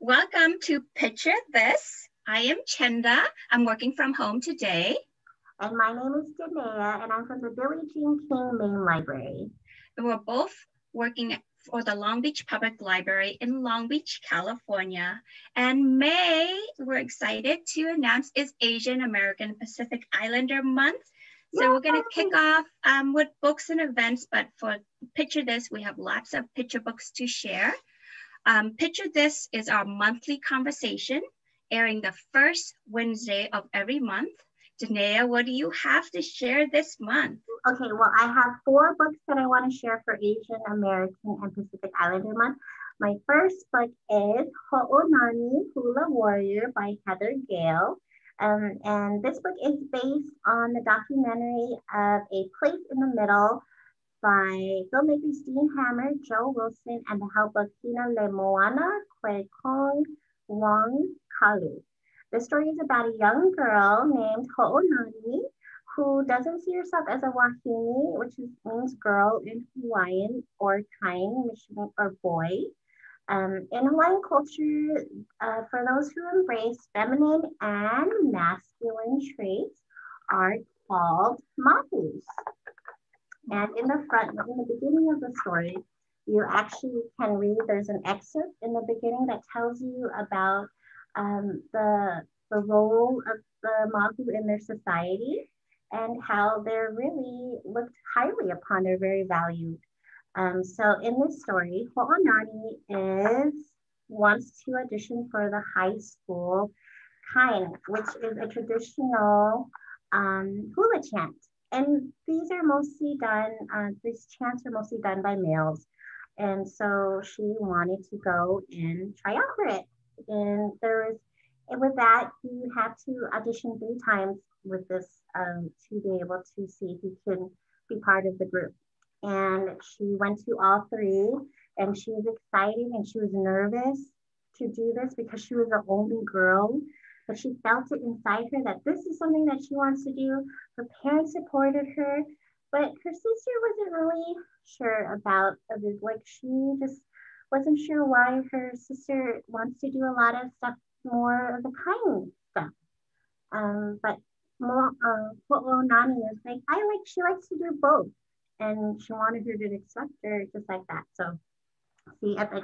Welcome to Picture This. I am Chenda. I'm working from home today. And my name is Danea, and I'm from the Billie Jean King Main Library. And we're both working for the Long Beach Public Library in Long Beach, California. And May, we're excited to announce is Asian American Pacific Islander Month. So we're going to kick off um, with books and events, but for Picture This, we have lots of picture books to share. Um, Picture This is our monthly conversation airing the first Wednesday of every month. Danea, what do you have to share this month? Okay, well, I have four books that I want to share for Asian American and Pacific Islander Month. My first book is Ho'onani Hula Warrior by Heather Gale. Um, and this book is based on the documentary of A Place in the Middle by filmmakers Dean Hamer, Joe Wilson, and the help of Tina Lemoana Kwekong Wong Kalu. The story is about a young girl named Ho'onani who doesn't see herself as a wahine, which is, means girl in Hawaiian, or kane, Michigan, or boy. Um, in Hawaiian culture, uh, for those who embrace feminine and masculine traits, are called mahus. And in the front, in the beginning of the story, you actually can read, there's an excerpt in the beginning that tells you about um, the, the role of the mahu in their society and how they're really looked highly upon. They're very valued. Um, so in this story, Ho'onani is wants to audition for the high school kane, which is a traditional um, hula chant. And these are mostly done, uh, these chants are mostly done by males. And so she wanted to go and try out for it. And there was, and with that, you have to audition three times with this um, to be able to see if you can be part of the group. And she went to all three and she was excited and she was nervous to do this because she was the only girl. But she felt it inside her that this is something that she wants to do. Her parents supported her, but her sister wasn't really sure about it. Like she just wasn't sure why her sister wants to do a lot of stuff, more of the kind stuff. Um, but more, uh, Nani is like, I like, she likes to do both. And she wanted her to accept her just like that. So see at the,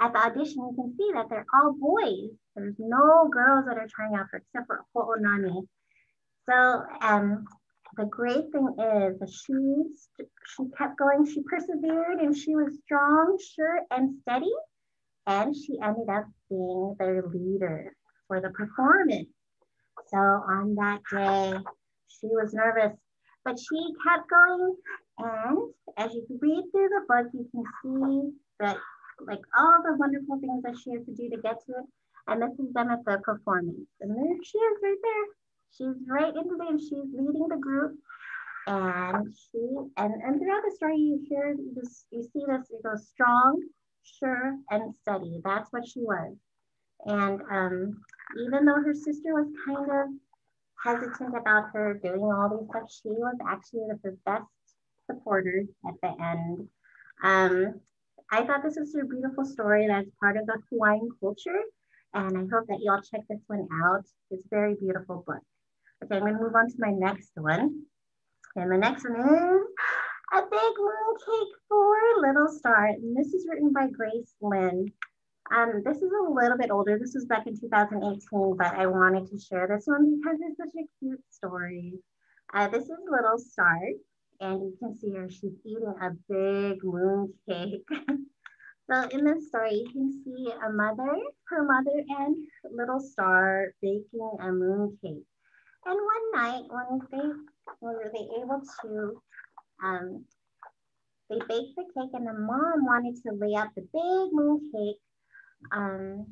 at the audition, you can see that they're all boys. There's no girls that are trying out for except for Ho'onani. So um, the great thing is that she, she kept going, she persevered and she was strong, sure, and steady. And she ended up being their leader for the performance. So on that day, she was nervous, but she kept going. And as you read through the book, you can see that like all the wonderful things that she has to do to get to it. And this is them at the performance. And there she is right there. She's right into the, she's leading the group. And she, and, and throughout the story, you hear this, you see this, it goes strong, sure, and steady. That's what she was. And um, even though her sister was kind of hesitant about her doing all these stuff, she was actually the best supporters at the end. Um, I thought this was a beautiful story that's part of the Hawaiian culture. And I hope that y'all check this one out. It's a very beautiful book. Okay, I'm gonna move on to my next one. And the next one is A Big Moon Cake for Little Star. And this is written by Grace Lin. Um, this is a little bit older. This was back in 2018, but I wanted to share this one because it's such a cute story. Uh, this is Little Star, and you can see her. She's eating a big moon cake. so in this story, you can see a mother, her mother, and Little Star baking a moon cake. And one night, when they were they able to, um, they baked the cake, and the mom wanted to lay out the big moon cake um,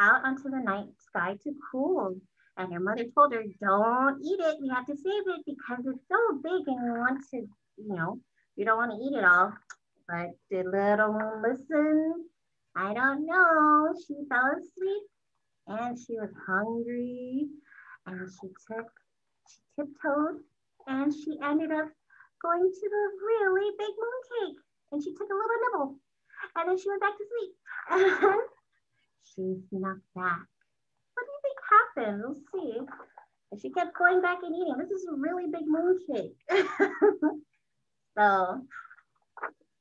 out onto the night sky to cool. And her mother told her, don't eat it. We have to save it because it's so big and we want to, you know, you don't want to eat it all. But did little one listen? I don't know. She fell asleep and she was hungry and she took, she tiptoed and she ended up going to the really big mooncake and she took a little nibble and then she went back to sleep. And she snuck back. What do you think happened? We'll see. And she kept going back and eating. This is a really big mooncake. so,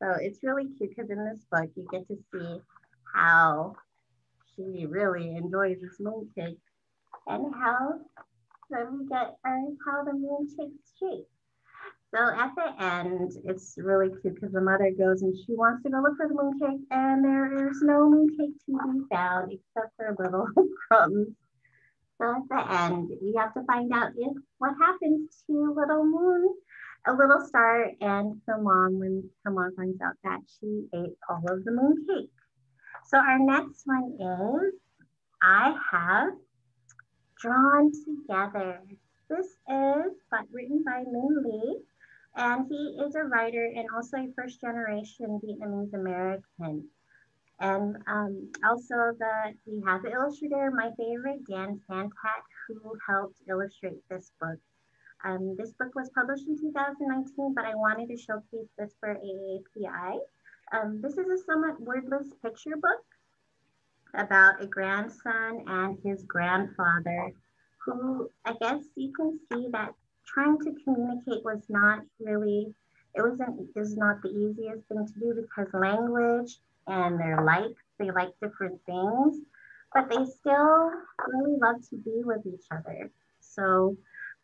so it's really cute because in this book you get to see how she really enjoys this mooncake and how then we get uh, how the moon takes shape. So at the end, it's really cute because the mother goes and she wants to go look for the mooncake, and there is no mooncake to be found except for little crumbs. So at the end, we have to find out if what happens to little moon, a little star, and her mom when her mom finds out that she ate all of the mooncake. So our next one is I have drawn together. This is but written by Minh Le, and he is a writer and also a first generation Vietnamese American. And um, also the we have the illustrator, my favorite, Dan Santat, who helped illustrate this book. Um, this book was published in 2019, but I wanted to showcase this for AAPI. Um, this is a somewhat wordless picture book about a grandson and his grandfather who I guess you can see that trying to communicate was not really, it wasn't, is not the easiest thing to do because language and their likes, they like different things, but they still really love to be with each other. So,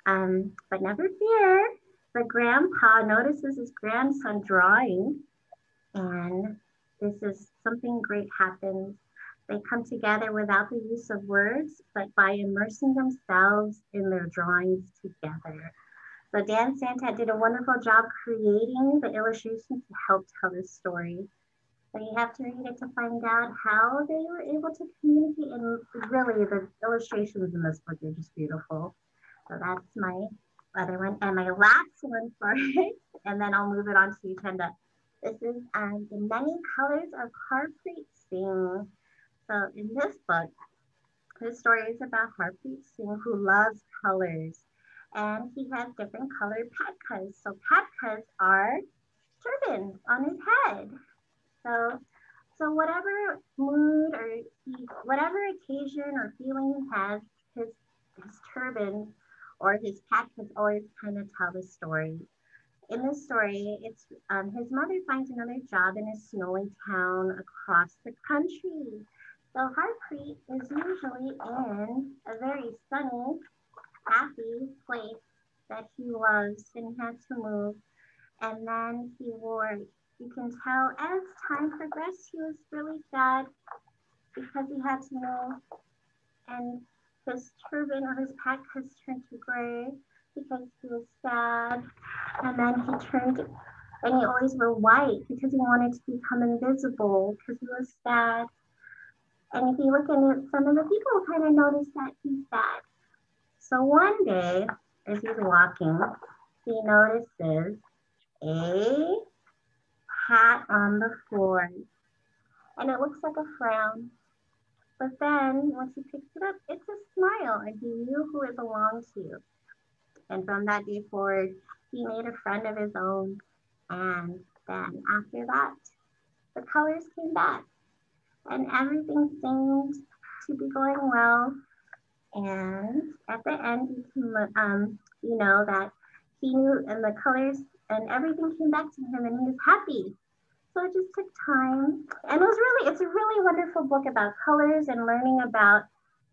um, but never fear, the grandpa notices his grandson drawing and this is something great happens they come together without the use of words, but by immersing themselves in their drawings together. So Dan Santat did a wonderful job creating the illustrations to help tell this story. So you have to read it to find out how they were able to communicate. And really, the illustrations in this book are just beautiful. So that's my other one. And my last one for it, and then I'll move it on to you, Chenda. This is um, The Many Colors of Harpreet Singh. So in this book, his story is about Harpreet Singh who loves colors and he has different colored patkas. So patkas are turbans on his head. So, so whatever mood or he, whatever occasion or feeling he has, his his turban or his patkas always kind of tell the story. In this story, it's um, his mother finds another job in a snowy town across the country. So Harpreet is usually in a very sunny, happy place that he loves and he has to move. And then he wore, you can tell as time progressed, he was really sad because he had to move. And his turban or his pack has turned to gray because he was sad. And then he turned, and he always wore white because he wanted to become invisible because he was sad. And if you look at it, some of the people kind of notice that he's sad. So one day, as he's walking, he notices a hat on the floor. And it looks like a frown. But then once he picks it up, it's a smile, and he knew who it belonged to. And from that day forward, he made a friend of his own. And then after that, the colors came back and everything seemed to be going well. And at the end, um, you know, that he knew and the colors and everything came back to him and he was happy. So it just took time. And it was really, it's a really wonderful book about colors and learning about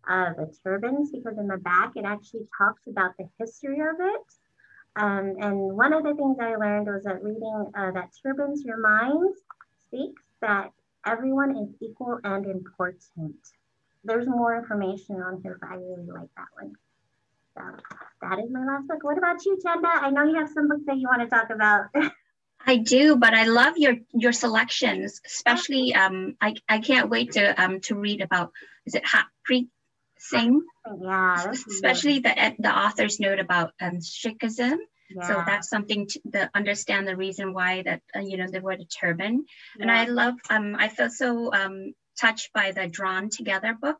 uh, the turbans because in the back it actually talks about the history of it. Um, and one of the things I learned was that reading uh, that turbans, your mind speaks that everyone is equal and important. There's more information on here, but I really like that one. So that is my last book. What about you, Chenda? I know you have some books that you want to talk about. I do, but I love your your selections, especially um, I, I can't wait to um to read about is it Harpreet Singh? Yeah, especially the the author's note about um Sikhism yeah. So that's something to the, understand the reason why that uh, you know they the word turban. Yeah. And I love um I felt so um touched by the drawn together book.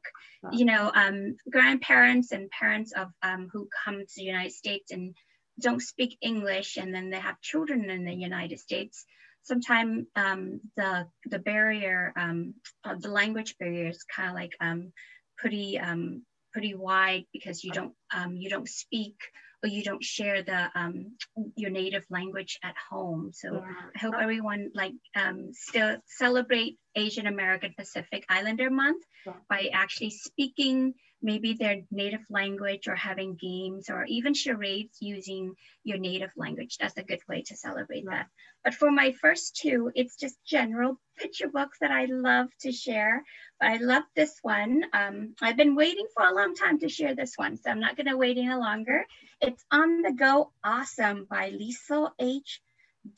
You know, um grandparents and parents of um who come to the United States and don't speak English and then they have children in the United States. sometimes um, the the barrier, um, uh, the language barrier is kind of like um, pretty um, pretty wide because you don't um, you don't speak or you don't share the um, your native language at home. So yeah. I hope everyone like um, still celebrate Asian American Pacific Islander Month yeah. by actually speaking maybe their native language or having games or even charades using your native language. That's a good way to celebrate that. But for my first two, it's just general picture books that I love to share. But I love this one. Um, I've been waiting for a long time to share this one, so I'm not going to wait any longer. It's On the Go Awesome by Lisl H.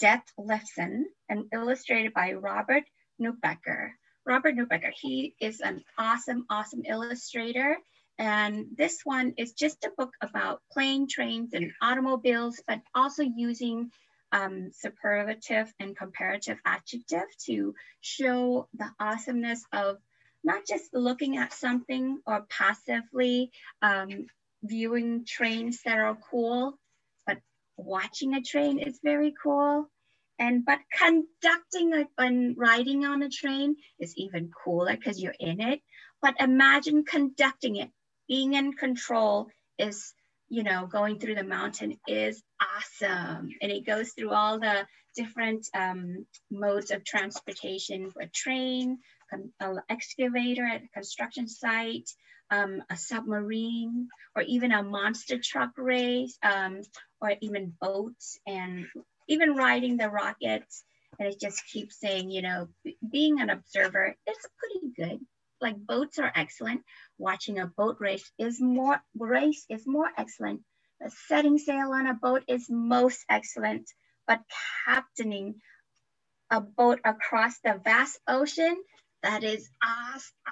Detlefsen and illustrated by Robert Neubecker. Robert Neubecker, he is an awesome, awesome illustrator. And this one is just a book about plane, trains, and automobiles, but also using um, superlative and comparative adjective to show the awesomeness of not just looking at something or passively um, viewing trains that are cool, but watching a train is very cool. And but conducting a, and riding on a train is even cooler because you're in it. But imagine conducting it being in control is you know going through the mountain is awesome. And it goes through all the different um, modes of transportation a train an excavator at a construction site um, a submarine or even a monster truck race um, or even boats and even riding the rockets. And it just keeps saying you know being an observer is pretty good like boats are excellent. Watching a boat race is more race is more excellent. But setting sail on a boat is most excellent. But captaining a boat across the vast ocean, that is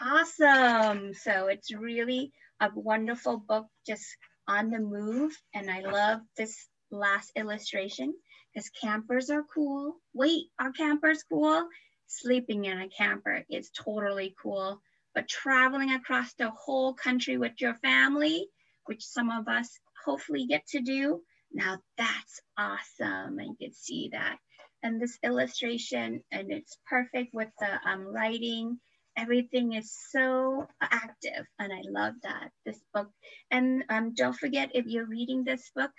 awesome. So it's really a wonderful book just on the move. And I love this last illustration because campers are cool. Wait, are campers cool? Sleeping in a camper is totally cool but traveling across the whole country with your family, which some of us hopefully get to do, now that's awesome. And you can see that. And this illustration, and it's perfect with the um, writing. Everything is so active, and I love that, this book. And um, don't forget, if you're reading this book,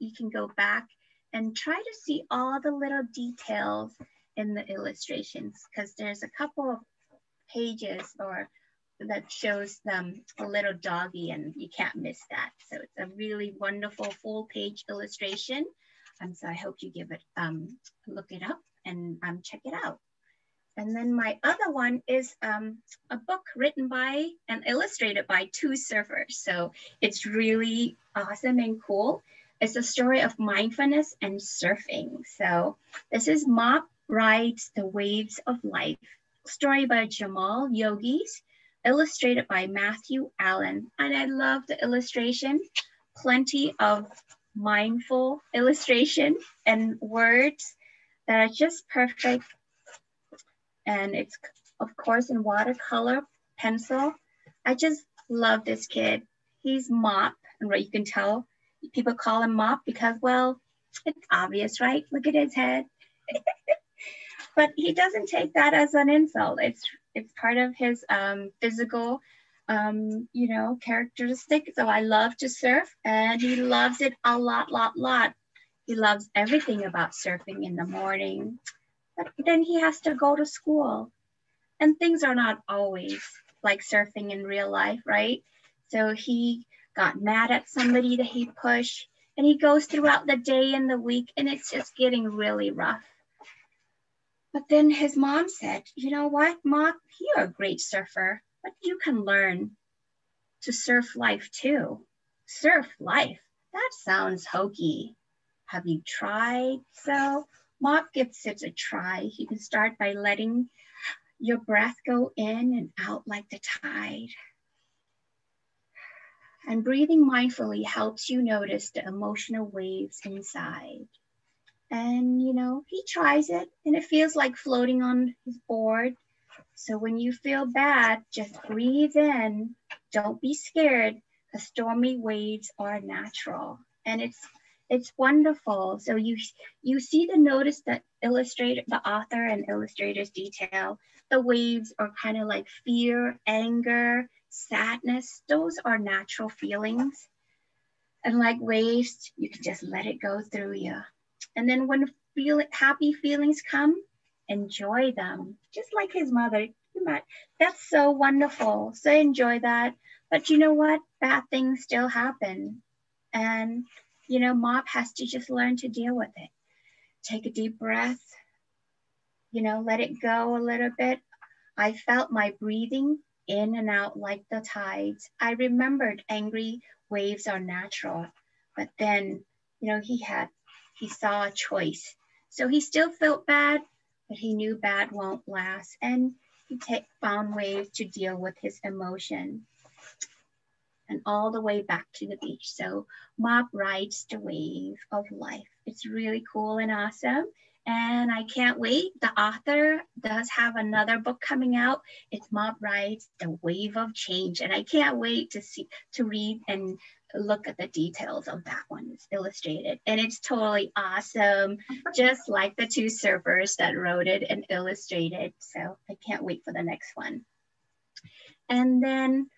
you can go back and try to see all the little details in the illustrations, because there's a couple of pages or that shows them a little doggy and you can't miss that. So it's a really wonderful full page illustration. Um, so I hope you give it, um, look it up and um, check it out. And then my other one is um, a book written by and illustrated by two surfers. So it's really awesome and cool. It's a story of mindfulness and surfing. So this is Mop Rides the Waves of Life, story by Jaimal Yogis illustrated by Matthew Allen. And I love the illustration, plenty of mindful illustration and words that are just perfect. And it's of course in watercolor pencil. I just love this kid. He's Mop, and what you can tell, people call him Mop because, well, it's obvious, right? Look at his head. but he doesn't take that as an insult. It's it's part of his um, physical, um, you know, characteristic. So I love to surf, and he loves it a lot, lot, lot. He loves everything about surfing in the morning, but then he has to go to school, and things are not always like surfing in real life, right? So he got mad at somebody that he pushed, and he goes throughout the day and the week, and it's just getting really rough. But then his mom said, you know what, Mop, you're a great surfer, but you can learn to surf life too. Surf life, that sounds hokey. Have you tried? So Mop gives it a try. You can start by letting your breath go in and out like the tide. And breathing mindfully helps you notice the emotional waves inside. And, you know, he tries it and it feels like floating on his board. So when you feel bad, just breathe in. Don't be scared. The stormy waves are natural. And it's it's wonderful. So you you see the notice that illustrator, the author and illustrators detail the waves are kind of like fear, anger, sadness. Those are natural feelings. And like waves, you can just let it go through you. And then when feel happy feelings come, enjoy them. Just like his mother. That's so wonderful. So enjoy that. But you know what? Bad things still happen. And you know, Mop has to just learn to deal with it. Take a deep breath, you know, let it go a little bit. I felt my breathing in and out like the tides. I remembered angry waves are natural, but then, you know, he had, he saw a choice. So he still felt bad, but he knew bad won't last. And he t- found ways to deal with his emotion and all the way back to the beach. So Mop rides the wave of life. It's really cool and awesome. And I can't wait. The author does have another book coming out. It's Mop Rides The Wave of Change. And I can't wait to see to read and look at the details of that one. It's illustrated and it's totally awesome, just like the two surfers that wrote it and illustrated. So I can't wait for the next one. And then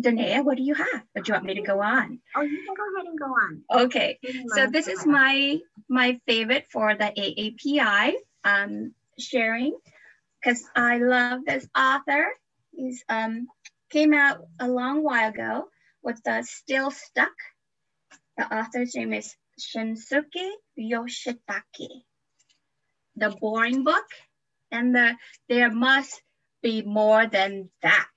Danea, what do you have? Or do you want me to go on? Oh, you can go ahead and go on. Okay, so this is my my favorite for the AAPI um, sharing because I love this author. He's um, came out a long while ago with the Still Stuck. The author's name is Shinsuke Yoshitake. The Boring Book, and the There Must Be More Than That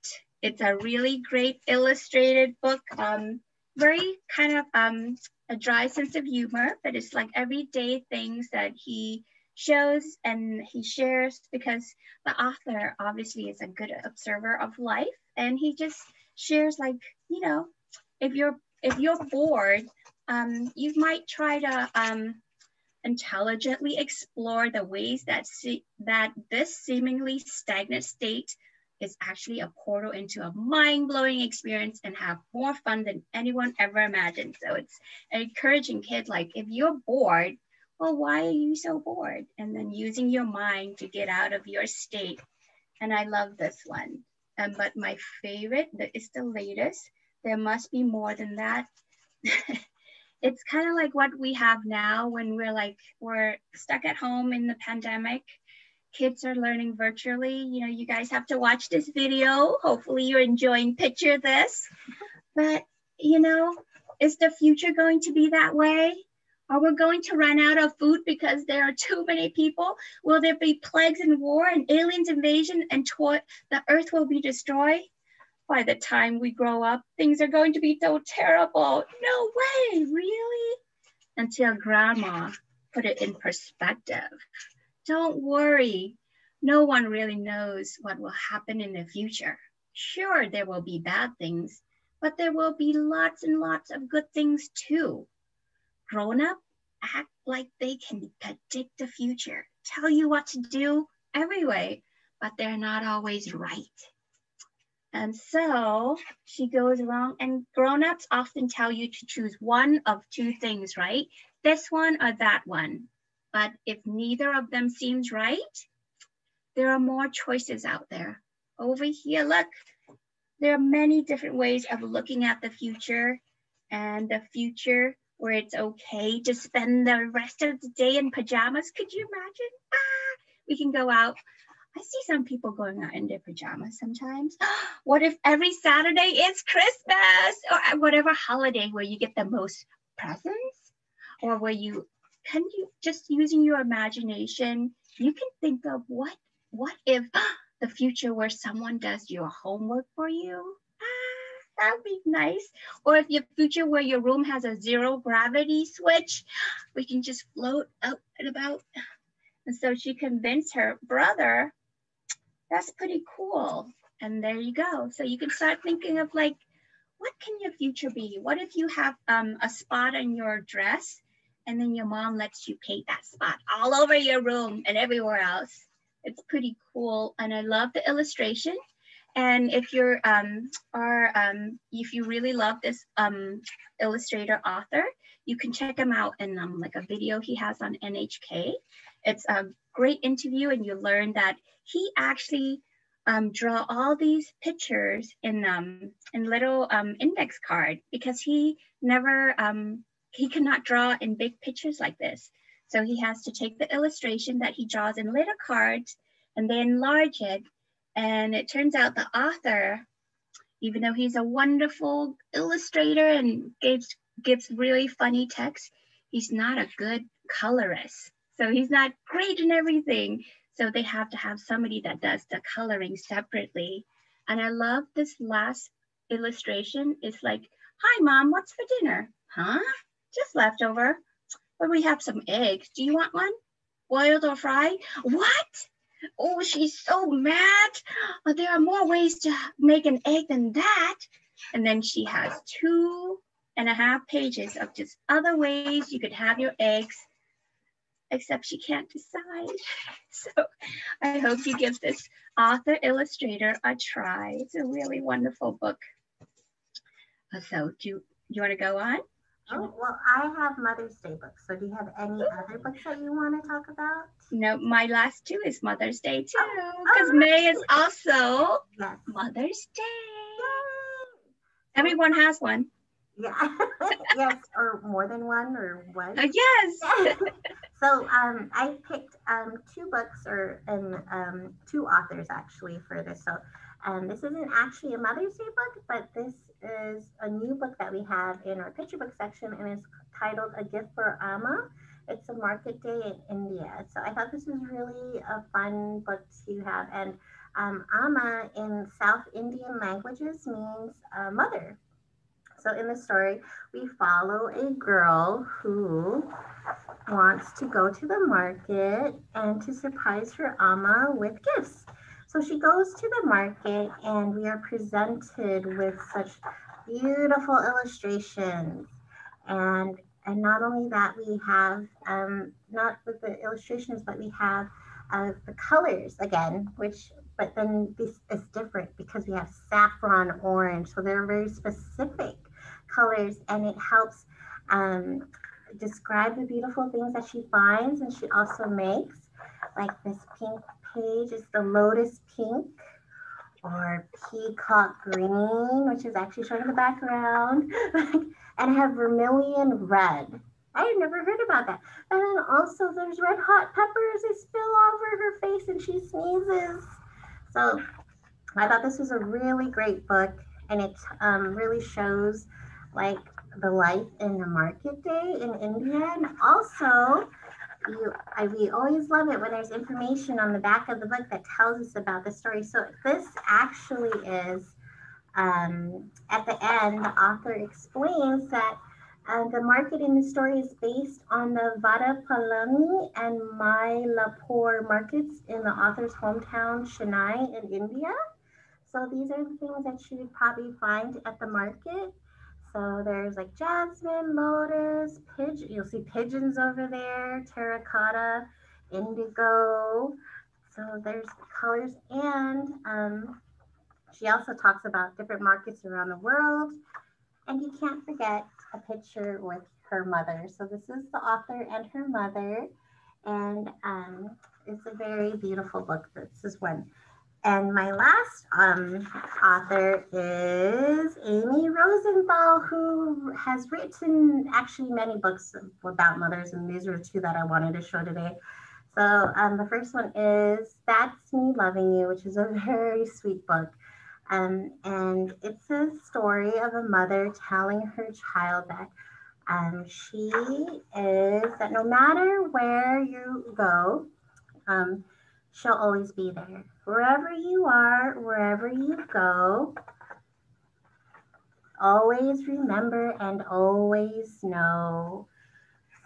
it's a really great illustrated book. Um, very kind of um, a dry sense of humor, but it's like everyday things that he shows and he shares because the author obviously is a good observer of life and he just shares like you know if you're if you're bored um, you might try to um, intelligently explore the ways that see, that this seemingly stagnant state is actually a portal into a mind-blowing experience and have more fun than anyone ever imagined. So it's encouraging kids like if you're bored, well, why are you so bored? And then using your mind to get out of your state. And I love this one. Um, but my favorite is the latest. There must be more than that. it's kind of like what we have now when we're like we're stuck at home in the pandemic kids are learning virtually. You know, you guys have to watch this video. Hopefully you're enjoying picture this. But, you know, is the future going to be that way? Are we going to run out of food because there are too many people? Will there be plagues and war and aliens invasion and to- the earth will be destroyed? By the time we grow up, things are going to be so terrible. No way, really? Until grandma put it in perspective. Don't worry. No one really knows what will happen in the future. Sure, there will be bad things, but there will be lots and lots of good things too. Grown up act like they can predict the future, tell you what to do every way, but they're not always right. And so she goes along, and grown-ups often tell you to choose one of two things, right? This one or that one. But if neither of them seems right, there are more choices out there. Over here, look, there are many different ways of looking at the future and the future where it's okay to spend the rest of the day in pajamas. Could you imagine? Ah, we can go out. I see some people going out in their pajamas sometimes. what if every Saturday is Christmas or whatever holiday where you get the most presents or where you can you just using your imagination, you can think of what what if the future where someone does your homework for you? Ah, that would be nice. Or if your future where your room has a zero gravity switch, we can just float out and about. And so she convinced her brother, that's pretty cool. And there you go. So you can start thinking of like, what can your future be? What if you have um, a spot on your dress and then your mom lets you paint that spot all over your room and everywhere else. It's pretty cool, and I love the illustration. And if you're um, or um, if you really love this um, illustrator author, you can check him out in um, like a video he has on NHK. It's a great interview, and you learn that he actually um, draw all these pictures in um, in little um, index card because he never um, he cannot draw in big pictures like this. So he has to take the illustration that he draws in little cards and they enlarge it. And it turns out the author, even though he's a wonderful illustrator and gives gives really funny text, he's not a good colorist. So he's not great in everything. So they have to have somebody that does the coloring separately. And I love this last illustration. It's like, hi mom, what's for dinner? Huh? Just leftover. But we have some eggs. Do you want one? Boiled or fried? What? Oh, she's so mad. But there are more ways to make an egg than that. And then she has two and a half pages of just other ways you could have your eggs except she can't decide. So I hope you give this author illustrator a try. It's a really wonderful book. Uh, so do you, you want to go on? Oh, well, I have Mother's Day books. So do you have any other books that you want to talk about? No, my last two is Mother's Day too, because oh, oh, May is also yes. Mother's Day. Yay. Everyone has one. Yeah. yes, or more than one, or what? Uh, yes. so um, I picked um, two books, or and um, two authors actually for this. So um, this isn't actually a Mother's Day book, but this is a new book that we have in our picture book section, and it's titled "A Gift for Amma." It's a market day in India. So I thought this was really a fun book to have, and um, Amma in South Indian languages means uh, mother. So in the story, we follow a girl who wants to go to the market and to surprise her Amma with gifts. So she goes to the market and we are presented with such beautiful illustrations. And and not only that, we have um, not with the illustrations, but we have uh, the colors again, which but then this is different because we have saffron orange. So they're very specific colors and it helps um, describe the beautiful things that she finds and she also makes. Like this pink page is the lotus pink or peacock green, which is actually showing in the background. and I have vermilion red. I had never heard about that. And then also there's red hot peppers that spill over her face and she sneezes. So I thought this was a really great book and it um, really shows like the life in the market day in India. And also, you, I, we always love it when there's information on the back of the book that tells us about the story. So this actually is, um, at the end, the author explains that uh, the market in the story is based on the Vadapalani and Mylapore markets in the author's hometown, Chennai in India. So these are the things that you would probably find at the market. So there's like jasmine, lotus, pigeon. You'll see pigeons over there, terracotta, indigo. So there's colors, and um, she also talks about different markets around the world. And you can't forget a picture with her mother. So this is the author and her mother, and um, it's a very beautiful book. This is one. And my last um, author is Amy Rosenthal, who has written actually many books about mothers, and these are two that I wanted to show today. So um, the first one is That's Me Loving You, which is a very sweet book. Um, and it's a story of a mother telling her child that um, she is, that no matter where you go, um, she'll always be there. Wherever you are, wherever you go, always remember and always know.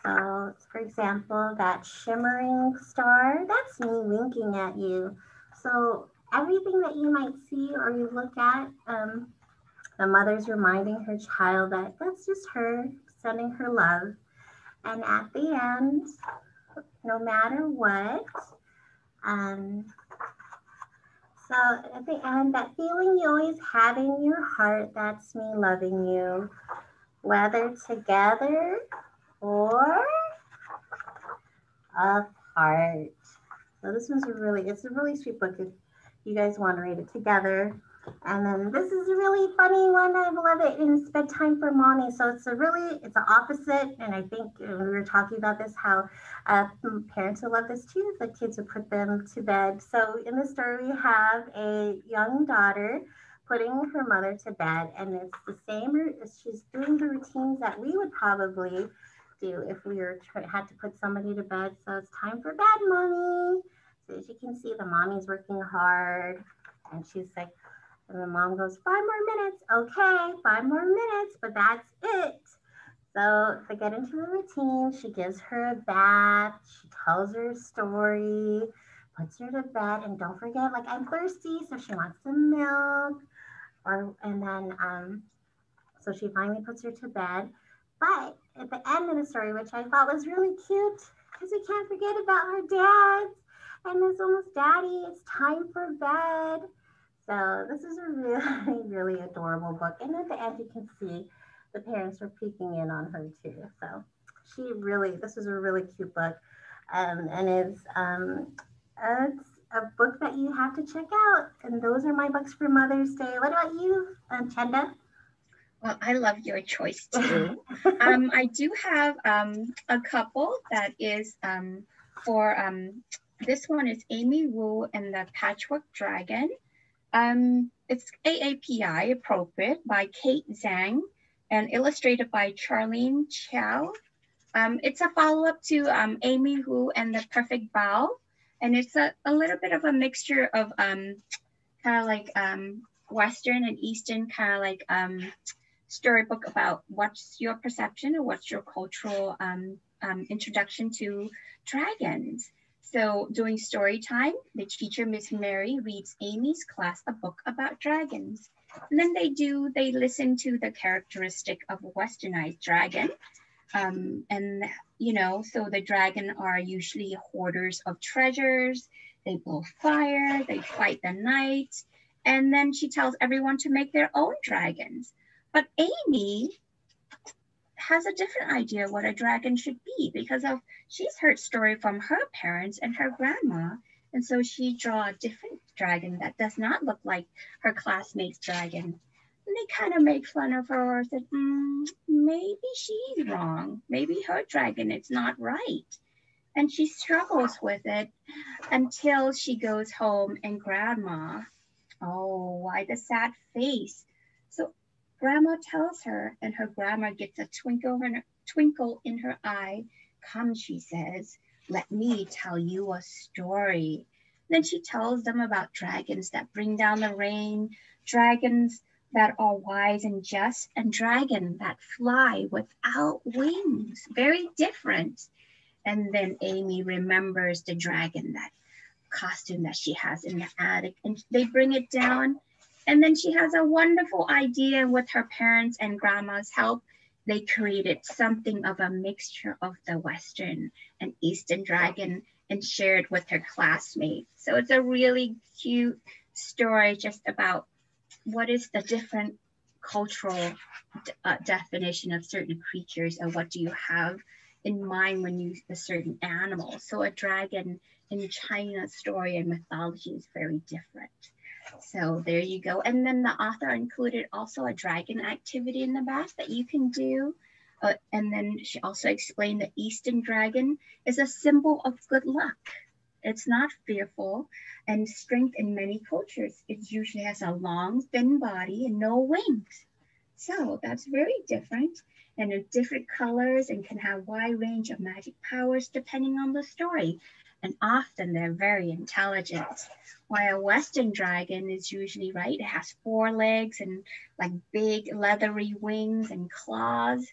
So, for example, that shimmering star, that's me winking at you. So, everything that you might see or you look at, um, the mother's reminding her child that that's just her sending her love. And at the end, no matter what, um, so at the end, that feeling you always have in your heart, that's me loving you. Whether together or apart. So this one's really, it's a really sweet book if you guys want to read it together. And then this is a really funny one. I love it. And it's bedtime for mommy. So it's a really, it's an opposite. And I think we were talking about this, how uh, parents will love this too. The kids would put them to bed. So in the story, we have a young daughter putting her mother to bed. And it's the same, she's doing the routines that we would probably do if we were had to put somebody to bed. So it's time for bed, mommy. So as you can see, the mommy's working hard. And she's like, and the mom goes, five more minutes. Okay, five more minutes, but that's it. So they get into the routine. She gives her a bath. She tells her story, puts her to bed, and don't forget, like I'm thirsty, so she wants some milk. Or and then um, so she finally puts her to bed. But at the end of the story, which I thought was really cute, because we can't forget about her dad. And it's almost daddy. It's time for bed. So this is a really, really adorable book. And at the end, you can see the parents were peeking in on her too. So she really, this is a really cute book. Um, and it's, um, it's a book that you have to check out. And those are my books for Mother's Day. What about you, um, Chenda? Well, I love your choice too. um, I do have um, a couple that is um, for, um, this one is Amy Wu and the Patchwork Dragon. Um, it's AAPI appropriate by Kate Zhang and illustrated by Charlene Chua. Um, it's a follow-up to um, Amy Wu and the Perfect Bao. And it's a, a little bit of a mixture of um, kind of like um, Western and Eastern kind of like um, storybook about what's your perception or what's your cultural um, introduction to dragons. So during story time, the teacher, Miss Mary, reads Amy's class a book about dragons. And then they do, they listen to the characteristic of a westernized dragon. Um, and, you know, so the dragon are usually hoarders of treasures. They blow fire, they fight the knight. And then she tells everyone to make their own dragons. But Amy has a different idea what a dragon should be because of she's heard story from her parents and her grandma. And so she draw a different dragon that does not look like her classmate's dragon. And they kind of make fun of her. Or said mm, maybe she's wrong. Maybe her dragon is not right. And she struggles with it until she goes home and grandma oh why the sad face. So Grandma tells her, and her grandma gets a twinkle in her, twinkle in her eye. Come, she says, let me tell you a story. Then she tells them about dragons that bring down the rain, dragons that are wise and just, and dragon that fly without wings. Very different. And then Amy remembers the dragon, that costume that she has in the attic, and they bring it down and then she has a wonderful idea with her parents and grandma's help. They created something of a mixture of the Western and Eastern dragon and shared with her classmates. So it's a really cute story just about what is the different cultural uh, definition of certain creatures and what do you have in mind when you a certain animal. So a dragon in China story and mythology is very different. So there you go. And then the author included also a dragon activity in the back that you can do. Uh, and then she also explained that Eastern dragon is a symbol of good luck. It's not fearful and strength in many cultures. It usually has a long, thin body and no wings. So that's very different and in different colors and can have wide range of magic powers depending on the story and often they're very intelligent. While a Western dragon is usually right, it has four legs and like big leathery wings and claws.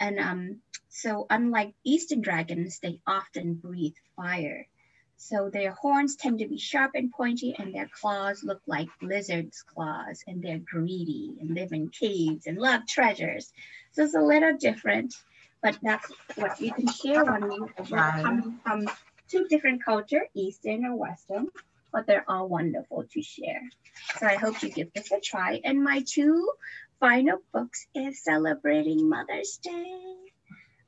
And um, so, unlike Eastern dragons, they often breathe fire. So, their horns tend to be sharp and pointy, and their claws look like lizards' claws. And they're greedy and live in caves and love treasures. So, it's a little different, but that's what you can share when you are coming from two different culture, Eastern or Western, but they're all wonderful to share. So I hope you give this a try. And my two final books is celebrating Mother's Day.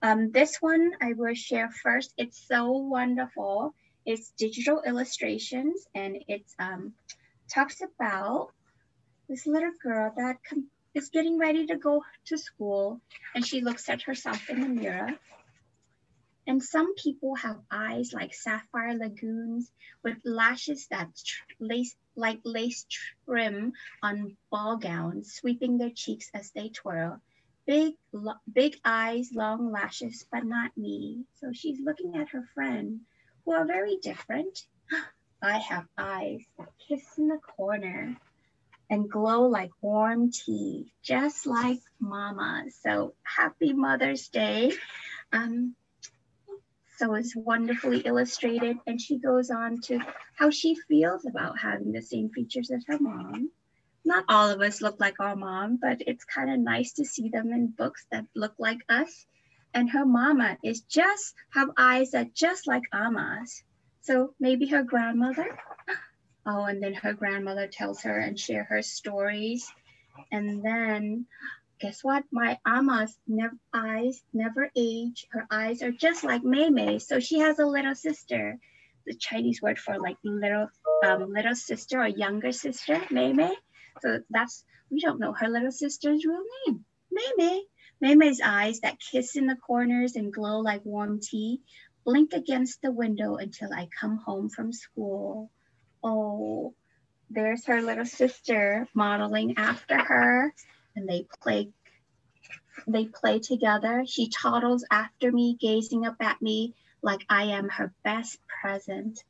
Um, this one I will share first. It's so wonderful. It's digital illustrations and it um, talks about this little girl that is getting ready to go to school and she looks at herself in the mirror. And some people have eyes like sapphire lagoons with lashes that lace like lace trim on ball gowns, sweeping their cheeks as they twirl. Big, big eyes, long lashes, but not me. So she's looking at her friend, who are very different. I have eyes that kiss in the corner and glow like warm tea, just like mama. So happy Mother's Day. Um, so it's wonderfully illustrated. And she goes on to how she feels about having the same features as her mom. Not all of us look like our mom, but it's kind of nice to see them in books that look like us. And her mama is just have eyes that just like Ama's. So maybe her grandmother Oh, and then her grandmother tells her and share her stories. And then guess what? My Ama's never, eyes never age. Her eyes are just like Mei Mei. So she has a little sister. The Chinese word for like little um, little sister or younger sister, Mei Mei. So that's we don't know her little sister's real name, Mei Mei. Mei Mei's eyes that kiss in the corners and glow like warm tea blink against the window until I come home from school oh, there's her little sister modeling after her, and they play they play together. She toddles after me, gazing up at me like I am her best present.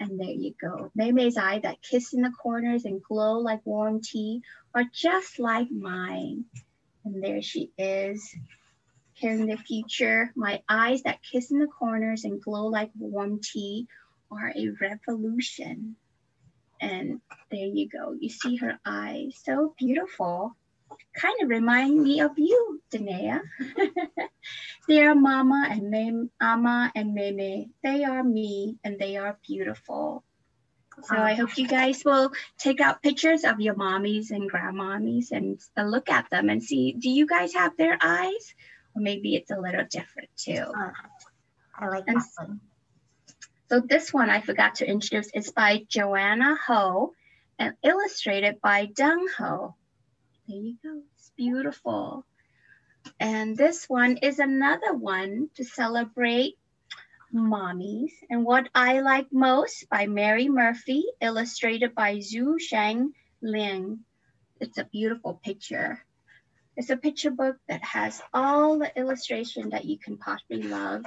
And there you go. Mei Mei's eye that kiss in the corners and glow like warm tea are just like mine. And there she is, Here in the future. My eyes that kiss in the corners and glow like warm tea are a revolution. And there you go. You see her eyes, so beautiful. Kind of remind me of you, Danea. they are Mama and Mame, Ama and Meme. They are me and they are beautiful. So I hope you guys will take out pictures of your mommies and grandmommies and look at them and see, do you guys have their eyes? Or maybe it's a little different too. Uh, I like and, that one. So this one I forgot to introduce is by Joanna Ho and illustrated by Dung Ho. There you go, it's beautiful. And this one is another one to celebrate mommies. And what I like most by Mary Murphy, illustrated by Zhu Shang Ling. It's a beautiful picture. It's a picture book that has all the illustration that you can possibly love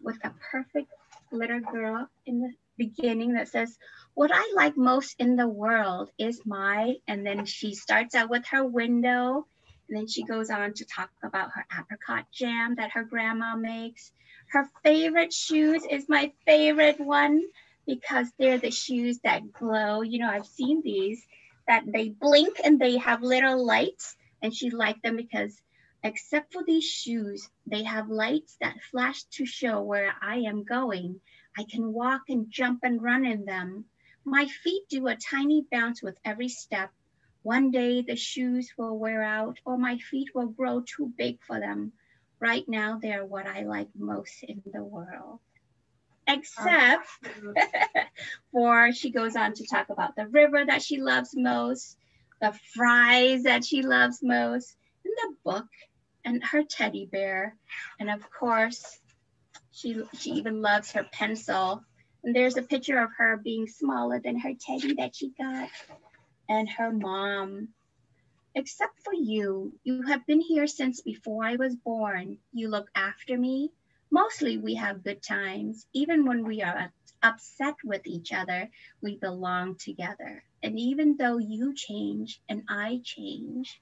with a perfect little girl in the beginning that says, What I like most in the world is my, and then she starts out with her window. And then she goes on to talk about her apricot jam that her grandma makes. Her favorite shoes is my favorite one because they're the shoes that glow. You know, I've seen these that they blink and they have little lights. And she liked them because Except for these shoes, they have lights that flash to show where I am going. I can walk and jump and run in them. My feet do a tiny bounce with every step. One day the shoes will wear out or my feet will grow too big for them. Right now, they are what I like most in the world. Except for she goes on to talk about the river that she loves most, the fries that she loves most, the book, and her teddy bear. And of course, she, she even loves her pencil. And there's a picture of her being smaller than her teddy that she got. And her mom. Except for you, you have been here since before I was born. You look after me. Mostly we have good times. Even when we are upset with each other, we belong together. And even though you change and I change,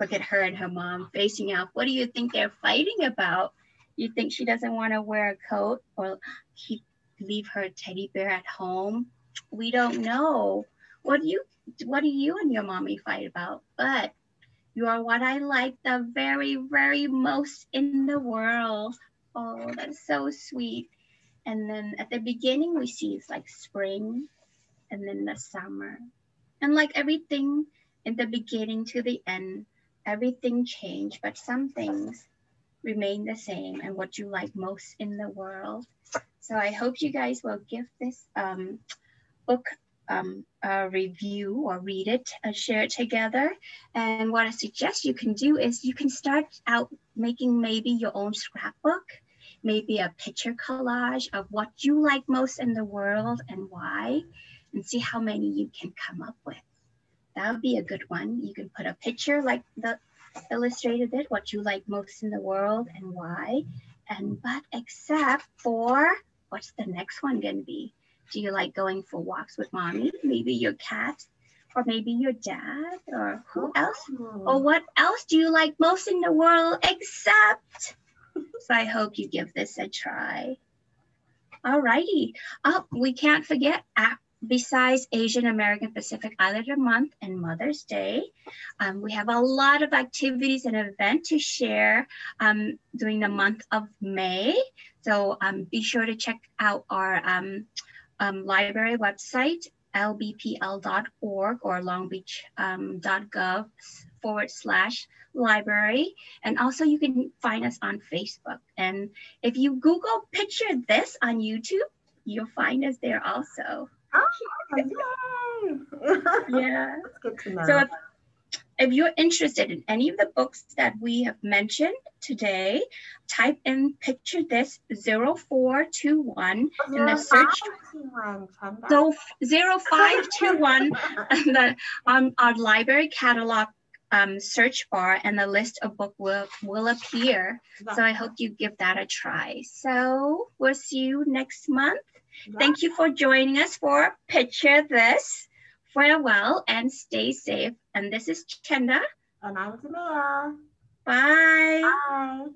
look at her and her mom facing off. What do you think they're fighting about? You think she doesn't want to wear a coat or keep leave her teddy bear at home? We don't know. What do you what do you and your mommy fight about? But you are what I like the very, very most in the world. Oh, that's so sweet. And then at the beginning, we see it's like spring and then the summer. And like everything in the beginning to the end, everything changed, but some things remain the same and what you like most in the world. So I hope you guys will give this um, book um, a review or read it and share it together. And what I suggest you can do is you can start out making maybe your own scrapbook, maybe a picture collage of what you like most in the world and why, and see how many you can come up with. That would be a good one. You can put a picture like the illustrated it, what you like most in the world and why. And but except for what's the next one gonna be? Do you like going for walks with mommy? Maybe your cat, or maybe your dad, or who else? Or what else do you like most in the world except? So I hope you give this a try. All righty. Oh, we can't forget besides Asian American Pacific Islander Month and Mother's Day, um, we have a lot of activities and events to share um, during the month of May. So um, be sure to check out our um, um, library website, lbpl.org or longbeach.gov forward slash library. And also you can find us on Facebook. And if you Google picture this on YouTube, you'll find us there also. Oh, yeah. So if, if you're interested in any of the books that we have mentioned today, type in picture this 0421 in the search. So 0521 the, um, our library catalog um, search bar and the list of book will, will appear. So I hope you give that a try. So we'll see you next month. Thank you for joining us for Picture This. Farewell and stay safe. And this is Chenda. And I'm Tamia. Bye. Bye.